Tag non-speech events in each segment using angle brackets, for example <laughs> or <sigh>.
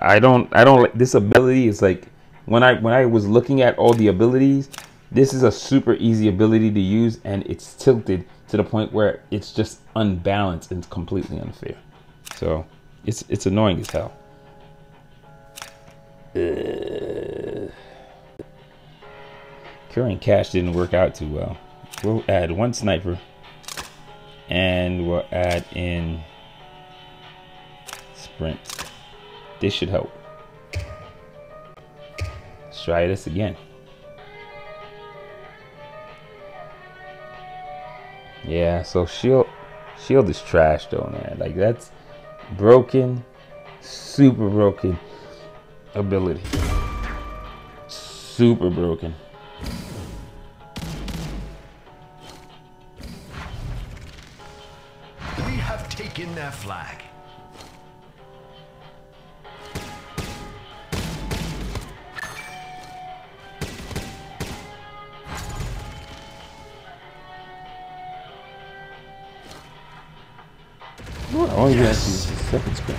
I, don't I don't like this ability is like when I when I was looking at all the abilities, this is a super easy ability to use and it's tilted to the point where it's just unbalanced and completely unfair. So it's it's annoying as hell. Uh, Curing cash didn't work out too well. We'll add one sniper and we'll add in sprint. This should help. Let's try this again. Yeah, so shield shield is trash though, man. Like that's broken, super broken ability. Super broken. We have taken their flag. Oh, yes. second screen.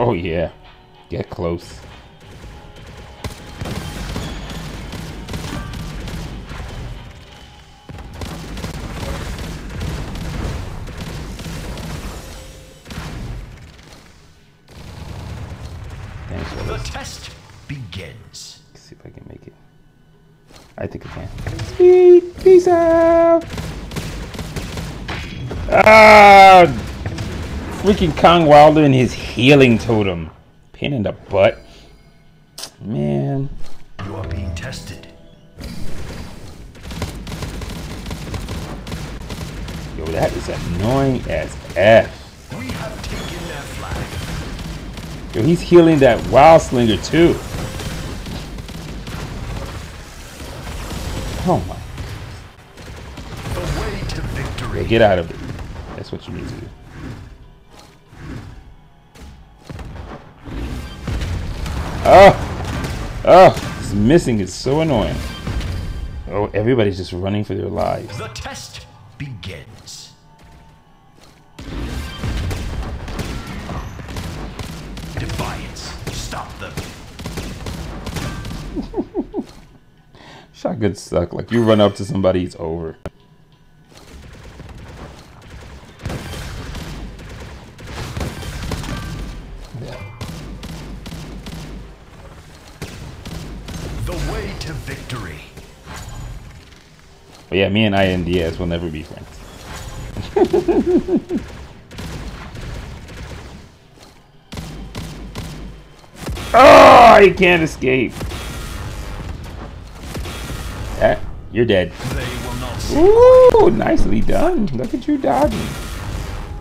Oh yeah, get close. Peace. Ah, freaking Kong Wilder and his healing totem. Pain in the butt. Man. You are being tested. Yo, that is annoying as F. We have taken their flag. Yo, he's healing that Wild Slinger too. Oh my. Yo, get out of it. That's what you need to do. Oh! Oh! This missing is so annoying. Oh, everybody's just running for their lives. The test begins. Defiance. Stop them. <laughs> Shotguns suck. Like, you run up to somebody, it's over. But yeah, me and Ian Diaz will never be friends. oh, <laughs> he can't escape. That, you're dead. They will not see. Ooh, nicely done. Look at you dodging.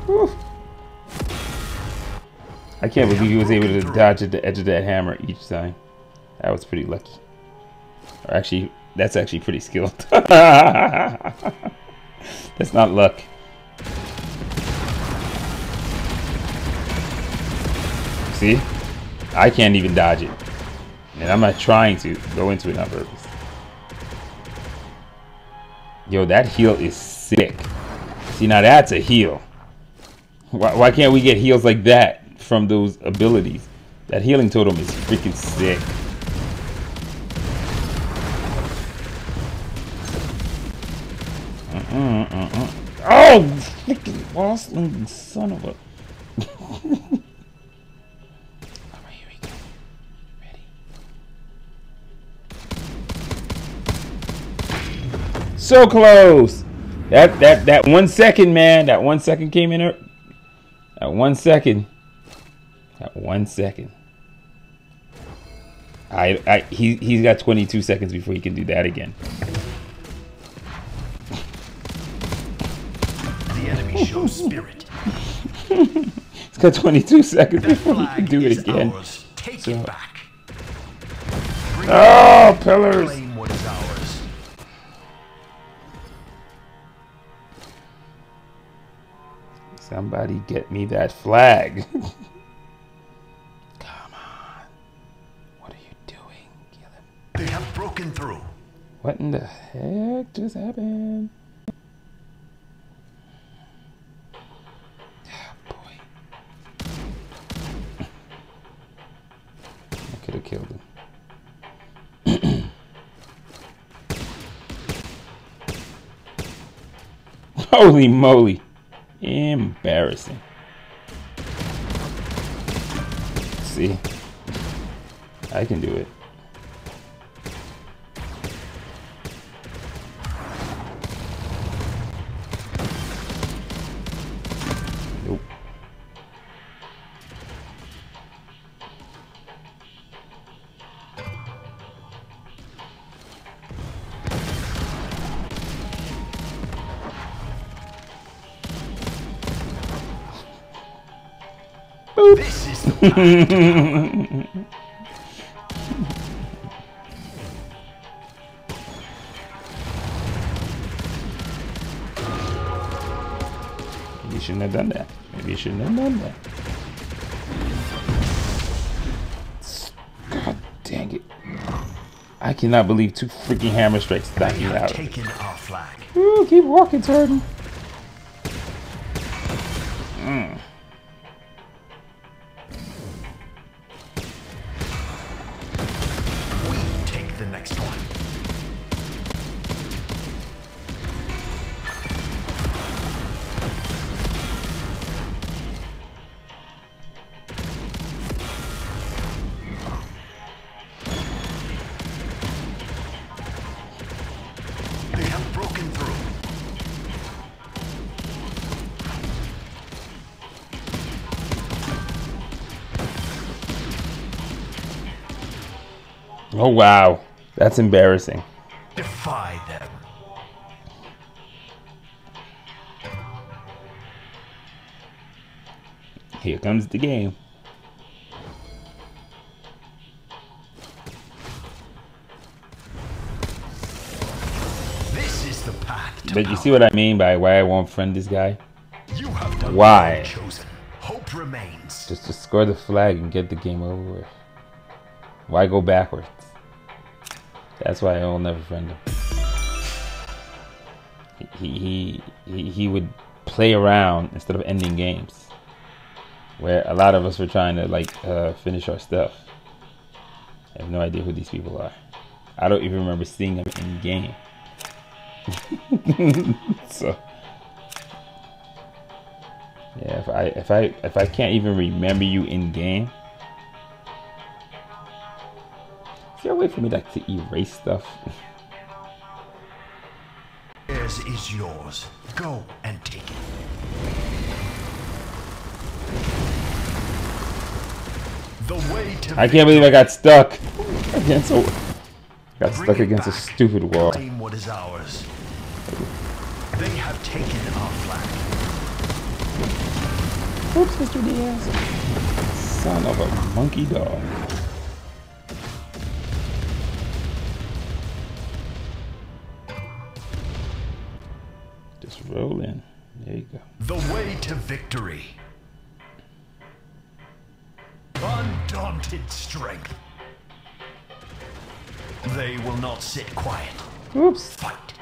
Whew. I can't believe he was able to dodge at the edge of that hammer each time. That was pretty lucky. Or actually, that's actually pretty skilled. <laughs> that's not luck. See? I can't even dodge it. And I'm not trying to go into it on purpose. Yo, that heal is sick. See, now that's a heal. Why, why can't we get heals like that from those abilities? That healing totem is freaking sick. Mm-mm, mm-mm. Oh, freaking Rosling, son of a. <laughs> Alright, here we go. Ready? So close. That that that one second, man. That one second came in. her- That one second. That one second. I I he he's got 22 seconds before he can do that again. Show spirit. <laughs> it's got 22 seconds before we can do it again. Take so. it back. Oh, pillars! Somebody get me that flag. <laughs> Come on. What are you doing? Kill him. They have broken through. What in the heck just happened? <laughs> Holy moly. Embarrassing. See? I can do it. This is the. <laughs> Maybe you shouldn't have done that. Maybe you shouldn't have done that. God dang it. I cannot believe two freaking hammer strikes knocked me out. taken our flag. Ooh, keep walking, Turtle. We Oh, wow. That's embarrassing. Defy them. Here comes the game. This is the path to But you power. see what I mean by why I won't friend this guy? You have done Why? Hope remains. Just to score the flag and get the game over with. Why go backwards? That's why I will never friend him. He he he he would play around instead of ending games. Where a lot of us were trying to like uh, finish our stuff. I have no idea who these people are. I don't even remember seeing them in game. <laughs> so yeah, if I if I if I can't even remember you in game, there a way for me like to erase stuff? Theirs is yours. Go and take it. The way to I can't believe I got stuck against a got stuck against a stupid wall. Claim what is ours. They have taken our flag. Oops, Mr. Diaz. Son of a monkey dog. Just roll in. There you go. The way to victory. Undaunted strength. They will not sit quiet. Oops. Fight.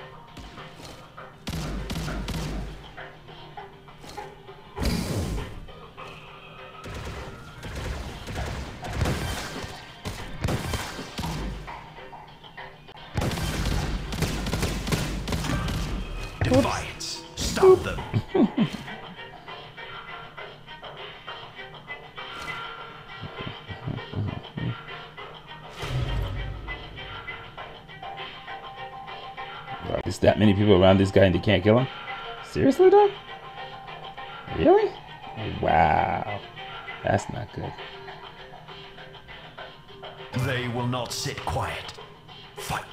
That many people around this guy and they can't kill him? Seriously though? Really? Wow. That's not good. They will not sit quiet. Fight.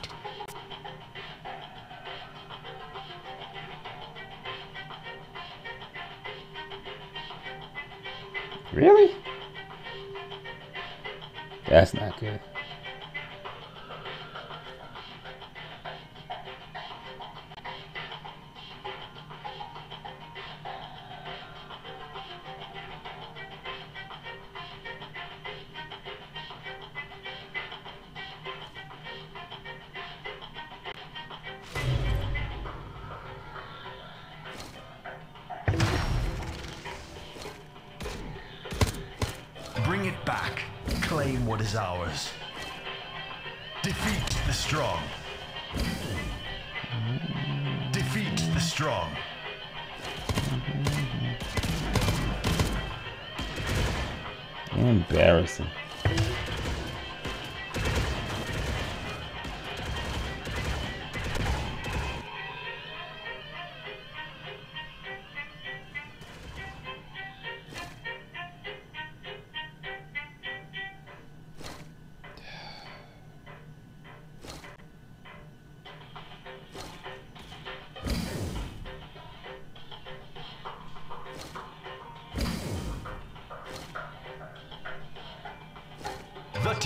Really? That's not good. What is ours. Defeat the strong. Defeat the strong. Embarrassing.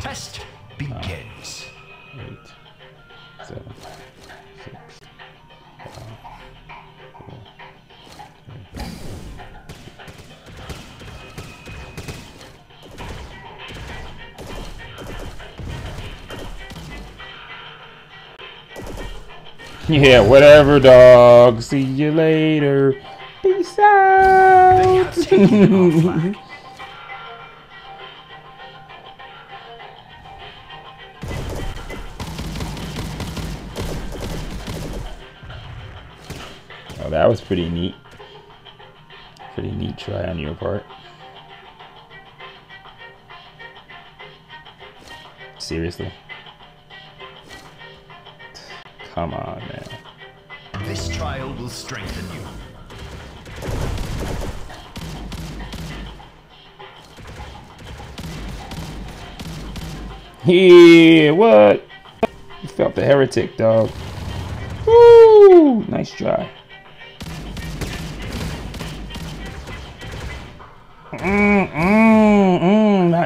Test begins. Eight, seven, six, five, four, three. Yeah, whatever, dog. See you later. Peace out. <laughs> that was pretty neat. Pretty neat try on your part. Seriously? Come on, man. This trial will strengthen you. Yeah, what? You felt the heretic, dog. Woo! Nice try.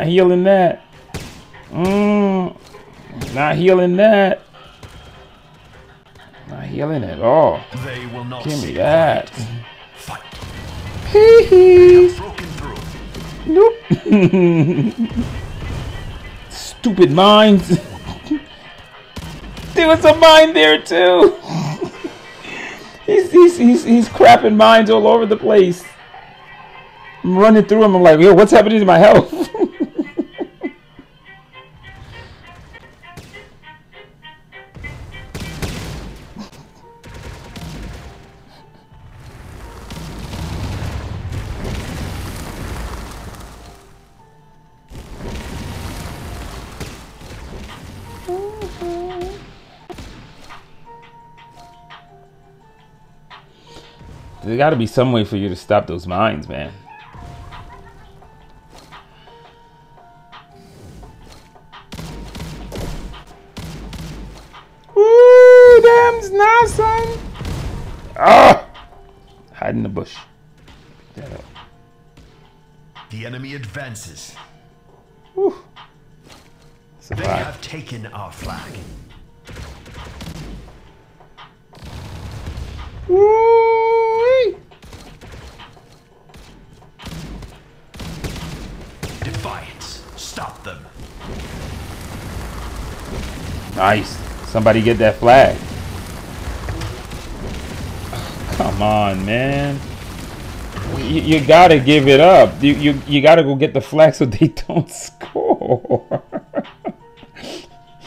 Not healing that. Mm, not healing that. Not healing at all. They will not Give me that. Fight. Hee hee. Nope. <laughs> Stupid mines. <laughs> There was a mine there too. <laughs> he's, he's, he's, he's crapping mines all over the place. I'm running through them. I'm like, yo, what's happening to my health? There got to be some way for you to stop those mines, man. Woo! Damn, son. Ah! Hide in the bush. The enemy advances. They have taken our flag. Woo! Defiance. Stop them. Nice. Somebody get that flag. Come on, man. You, you gotta give it up. You, you you gotta go get the flag so <laughs> they don't score.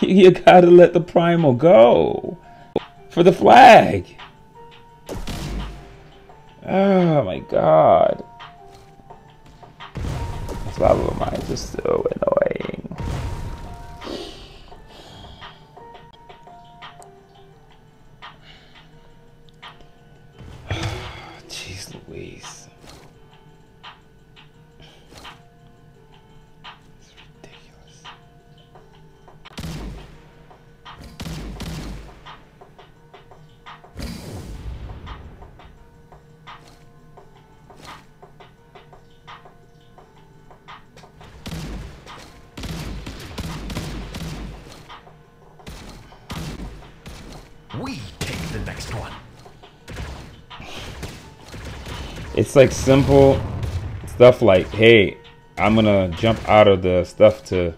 you, <laughs> you gotta let the primal go for the flag. Oh my god. This lava just so annoying. It's like simple stuff like, hey, I'm gonna jump out of the stuff to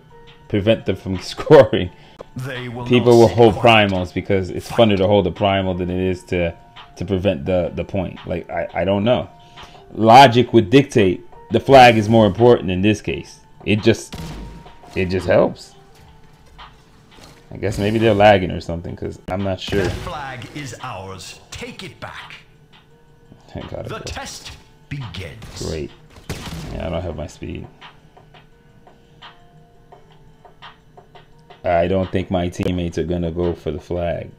prevent them from <laughs> scoring. They will People will hold quiet. primals because it's funner to hold a primal than it is to to prevent the the point. Like I, I don't know. Logic would dictate the flag is more important in this case. It just it just helps. I guess maybe they're lagging or something because I'm not sure. That flag is ours. Take it back. I The test begins. Great. Yeah, I don't have my speed. I don't think my teammates are gonna go for the flag.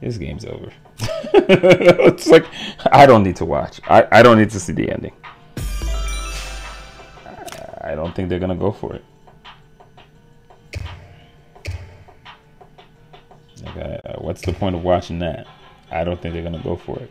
This game's over. <laughs> it's like I don't need to watch. I, I don't need to see the ending. I don't think they're gonna go for it. Okay, what's the point of watching that? I don't think they're gonna go for it.